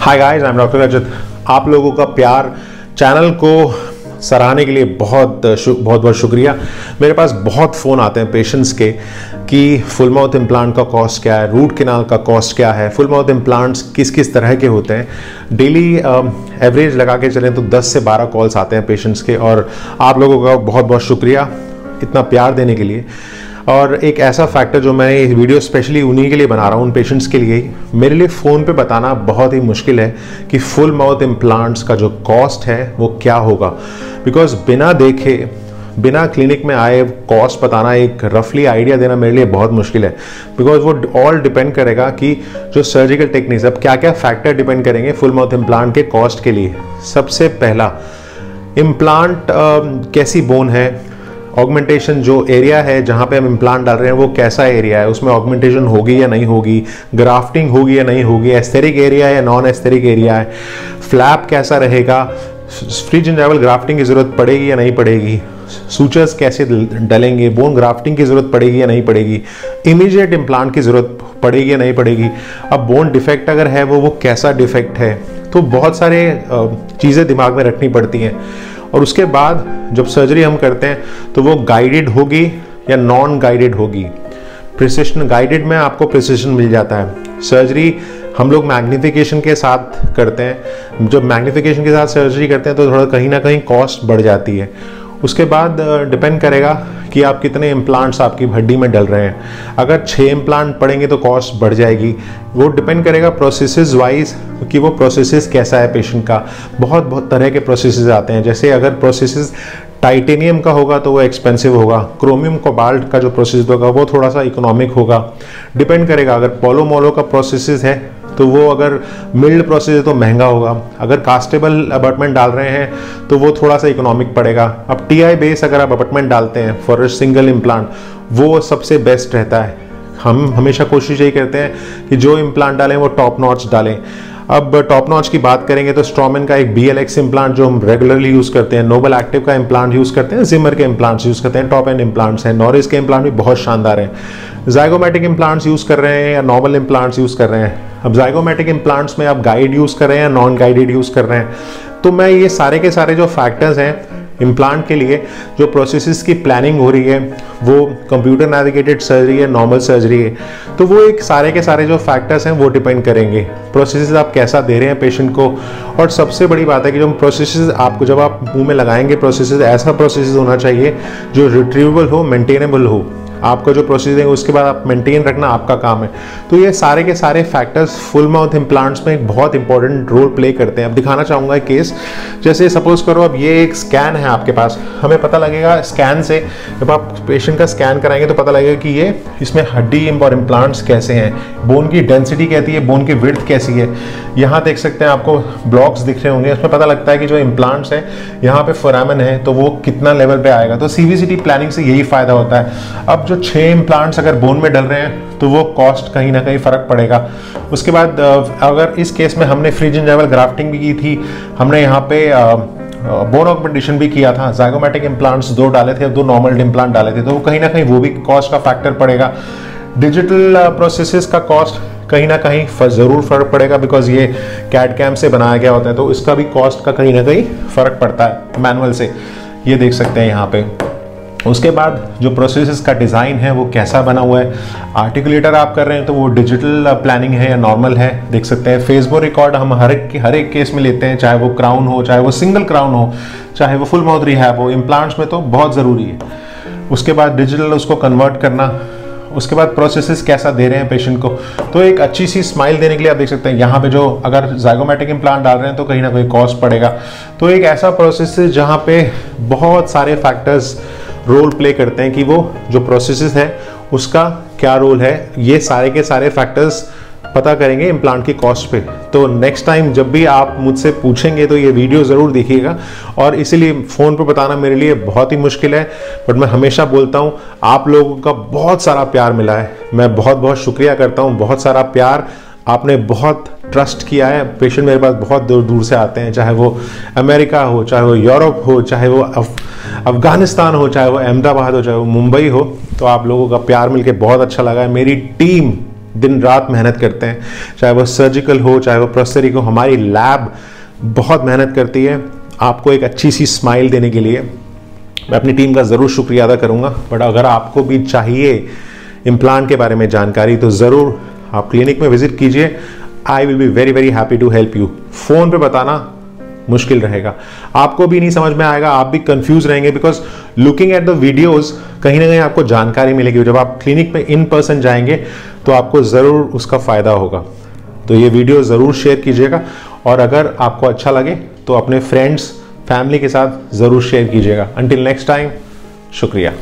Hi guys I am doctor Rajat आप लोगों का प्यार चैनल को सराहने के लिए बहुत बहुत बहुत शुक्रिया। मेरे पास बहुत फ़ोन आते हैं पेशेंट्स के कि फुल माउथ इम्प्लांट का कॉस्ट क्या है रूट केनाल का कॉस्ट क्या है फुल माउथ इम्प्लांट्स किस किस तरह के होते हैं। डेली एवरेज लगा के चलें तो 10 से 12 कॉल्स आते हैं पेशेंट्स के और आप लोगों का बहुत बहुत शुक्रिया इतना प्यार देने के लिए। और एक ऐसा फैक्टर जो मैं ये वीडियो स्पेशली उन्हीं के लिए बना रहा हूँ, उन पेशेंट्स के लिए, मेरे लिए फ़ोन पे बताना बहुत ही मुश्किल है कि फुल माउथ इम्प्लांट्स का जो कॉस्ट है, वो क्या होगा। बिकॉज़ बिना देखे, बिना क्लिनिक में आए कॉस्ट बताना एक रफली आइडिया देना मेरे लिए बहुत मुश्किल है। बिकॉज़ वो ऑल डिपेंड करेगा कि जो सर्जिकल टेक्निक्स अब क्या क्या फैक्टर डिपेंड करेंगे फुल माउथ इम्प्लांट के कॉस्ट के लिए। सबसे पहला इम्प्लांट कैसी बोन है? ऑगमेंटेशन जो एरिया है जहाँ पे हम इम्प्लांट डाल रहे हैं, वो कैसा एरिया है? उसमें ऑगमेंटेशन होगी या नहीं होगी? ग्राफ्टिंग होगी या नहीं होगी? एस्थेरिक एरिया या नॉन एस्थेरिक एरिया है? फ्लैप कैसा रहेगा? फ्रिज फ्री जिंजावल ग्राफ्टिंग की ज़रूरत पड़ेगी या नहीं पड़ेगी? सूचर्स कैसे डलेंगे? बोन ग्राफ्टिंग की ज़रूरत पड़ेगी या नहीं पड़ेगी? इमीडिएट इम्प्लांट की ज़रूरत पड़ेगी या नहीं पड़ेगी? अब बोन डिफेक्ट अगर है, वो वो कैसा डिफेक्ट है? तो बहुत सारे चीज़ें दिमाग में रखनी पड़ती हैं। और उसके बाद जब सर्जरी हम करते हैं तो वो गाइडेड होगी या नॉन गाइडेड होगी। प्रिसिशन गाइडेड में आपको प्रिसिशन मिल जाता है। सर्जरी हम लोग मैग्निफिकेशन के साथ करते हैं। जब मैग्निफिकेशन के साथ सर्जरी करते हैं तो थोड़ा कहीं ना कहीं कॉस्ट बढ़ जाती है। उसके बाद डिपेंड करेगा कि आप कितने इम्प्लांट्स आपकी हड्डी में डल रहे हैं। अगर छः इम्प्लांट पड़ेंगे तो कॉस्ट बढ़ जाएगी। वो डिपेंड करेगा प्रोसेसेस वाइज कि वो प्रोसेसेस कैसा है पेशेंट का। बहुत बहुत तरह के प्रोसेसेस आते हैं। जैसे अगर प्रोसेसेस टाइटेनियम का होगा तो वो एक्सपेंसिव होगा। क्रोमियम कोबाल्ट का जो प्रोसेस होगा, वो थोड़ा सा इकोनॉमिक होगा। डिपेंड करेगा। अगर पोलोमोलो का प्रोसेस है तो वो अगर मिल्ड प्रोसेस है तो महँगा होगा। अगर कास्टेबल अपार्टमेंट डाल रहे हैं तो वो थोड़ा सा इकोनॉमिक पड़ेगा। अब टी आई बेस अगर आप अपार्टमेंट डालते हैं फॉर अ सिंगल इम्प्लांट वो सबसे बेस्ट रहता है। हम हमेशा कोशिश यही करते हैं कि जो इम्प्लांट डालें, वो टॉप नॉच डालें। अब टॉप नॉच की बात करेंगे तो स्ट्रॉमन का एक बी एल एक्स इम्प्लांट जो हम रेगुलरली यूज़ करते हैं नोबल एक्टिव का इम्प्लांट यूज़ करते हैं जिमर के इम्प्लांट्स यूज़ करते हैं टॉप एंड इम्प्लांट्स हैं नॉरिस के इम्प्लांट भी बहुत शानदार हैं। जाइगोमेटिक इम्प्लांट्स यूज़ कर रहे हैं या नॉर्मल इम्प्लांट्स यूज़ कर रहे हैं अब जाइगोमेटिक इम्प्लांट्स में आप गाइड यूज़ कर रहे हैं या नॉन गाइडेड यूज़ कर रहे हैं तो मैं ये सारे के सारे जो फैक्टर्स हैं इम्प्लांट के लिए, जो प्रोसेसेस की प्लानिंग हो रही है, वो कंप्यूटर नेविगेटेड सर्जरी है नॉर्मल सर्जरी है तो वो एक सारे के सारे जो फैक्टर्स हैं, वो डिपेंड करेंगे। प्रोसेसेस आप कैसा दे रहे हैं पेशेंट को? और सबसे बड़ी बात है कि जो प्रोसेसेस आपको जब आप मुँह में लगाएँगे प्रोसेसेस ऐसा प्रोसेस होना चाहिए, जो रिट्रीवेबल हो मेंटेनेबल हो। आपका जो प्रोसीजर है, उसके बाद आप मेंटेन रखना आपका काम है। तो ये सारे के सारे फैक्टर्स फुल माउथ इम्प्लांट्स में एक बहुत इंपॉर्टेंट रोल प्ले करते हैं। अब दिखाना चाहूँगा केस जैसे सपोज़ करो, अब ये एक स्कैन है आपके पास। हमें पता लगेगा स्कैन से, जब आप पेशेंट का स्कैन कराएँगे तो पता लगेगा कि ये इसमें हड्डी और इम्प्लांट्स कैसे हैं। बोन की डेंसिटी कहती है बोन की विर्थ कैसी है। यहाँ देख सकते हैं आपको ब्लॉक्स दिख रहे होंगे। उसमें पता लगता है कि जो इम्प्लांट्स है, यहाँ पे फोरामन है तो वो कितना लेवल पे आएगा। तो सीवीसीटी प्लानिंग से यही फ़ायदा होता है। अब जो छः इम्प्लांट्स अगर बोन में डल रहे हैं तो वो कॉस्ट कहीं ना कहीं फ़र्क पड़ेगा। उसके बाद अगर इस केस में हमने फ्री जिंजाइवल ग्राफ्टिंग भी की थी, हमने यहाँ पे बोन ऑगमेंटेशन भी किया था। जाइगोमेटिक इम्प्लांट्स दो डाले थे, दो नॉर्मल इम्प्लांट डाले थे तो वो कहीं ना कहीं वो भी कॉस्ट का फैक्टर पड़ेगा। डिजिटल प्रोसेसेस का कॉस्ट कहीं ना कहीं ज़रूर फ़र्क पड़ेगा बिकॉज़ ये कैड कैम से बनाया गया होता है तो इसका भी कॉस्ट का कहीं ना कहीं फ़र्क पड़ता है मैनुअल से। ये देख सकते हैं यहाँ पे। उसके बाद जो प्रोसेस का डिज़ाइन है, वो कैसा बना हुआ है? आर्टिकुलेटर आप कर रहे हैं तो वो डिजिटल प्लानिंग है या नॉर्मल है? देख सकते हैं फेसबो रिकॉर्ड हम हर एक हर एक केस में लेते हैं, चाहे वो क्राउन हो, चाहे वो सिंगल क्राउन हो, चाहे वो फुल माउथ रिहैब हो इम्प्लांट्स में तो बहुत ज़रूरी है। उसके बाद डिजिटल उसको कन्वर्ट करना। उसके बाद प्रोसेसेस कैसा दे रहे हैं पेशेंट को? तो एक अच्छी सी स्माइल देने के लिए आप देख सकते हैं, यहाँ पे जो अगर जाइगोमेटिक इम्प्लांट डाल रहे हैं तो कहीं ना कहीं कॉस्ट पड़ेगा। तो एक ऐसा प्रोसेस है जहाँ पे बहुत सारे फैक्टर्स रोल प्ले करते हैं कि वो जो प्रोसेस है, उसका क्या रोल है, ये सारे के सारे फैक्टर्स पता करेंगे इम्प्लांट की कॉस्ट पे। तो नेक्स्ट टाइम जब भी आप मुझसे पूछेंगे तो ये वीडियो ज़रूर देखिएगा। और इसीलिए फ़ोन पर बताना मेरे लिए बहुत ही मुश्किल है बट मैं हमेशा बोलता हूँ, आप लोगों का बहुत सारा प्यार मिला है। मैं बहुत बहुत शुक्रिया करता हूँ, बहुत सारा प्यार आपने बहुत ट्रस्ट किया है। पेशेंट मेरे पास बहुत दूर दूर से आते हैं, चाहे वो अमेरिका हो, चाहे वो यूरोप हो, चाहे वो अफ़गानिस्तान हो, चाहे वो अहमदाबाद हो, चाहे वो मुंबई हो तो आप लोगों का प्यार मिलके बहुत अच्छा लगा है। मेरी टीम दिन रात मेहनत करते हैं। चाहे वो सर्जिकल हो, चाहे वो प्रोस्टरिक हो, हमारी लैब बहुत मेहनत करती है आपको एक अच्छी सी स्माइल देने के लिए। मैं अपनी टीम का ज़रूर शुक्रिया अदा करूँगा। बट अगर आपको भी चाहिए इम्प्लांट के बारे में जानकारी तो ज़रूर आप क्लिनिक में विज़िट कीजिए। I will be very very happy to help you phone पे बताना मुश्किल रहेगा। आपको भी नहीं समझ में आएगा, आप भी कंफ्यूज रहेंगे because looking at the videos कहीं ना कहीं आपको जानकारी मिलेगी। जब आप क्लिनिक में इन पर्सन जाएँगे तो आपको ज़रूर उसका फ़ायदा होगा। तो ये वीडियो ज़रूर शेयर कीजिएगा और अगर आपको अच्छा लगे तो अपने फ्रेंड्स फैमिली के साथ ज़रूर शेयर कीजिएगा। अंटिल नेक्स्ट टाइम शुक्रिया।